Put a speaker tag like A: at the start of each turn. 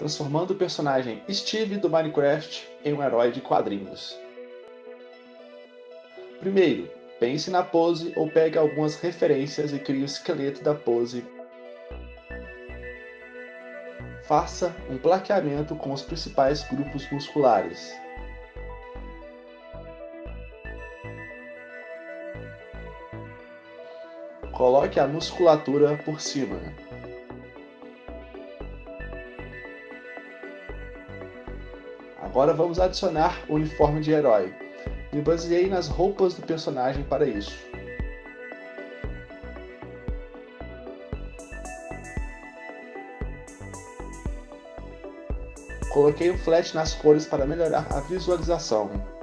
A: transformando o personagem Steve do Minecraft em um herói de quadrinhos. Primeiro, pense na pose ou pegue algumas referências e crie o esqueleto da pose. Faça um plaqueamento com os principais grupos musculares. Coloque a musculatura por cima. Agora vamos adicionar o uniforme de herói. Me baseei nas roupas do personagem para isso. Coloquei um flash nas cores para melhorar a visualização.